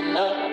I know.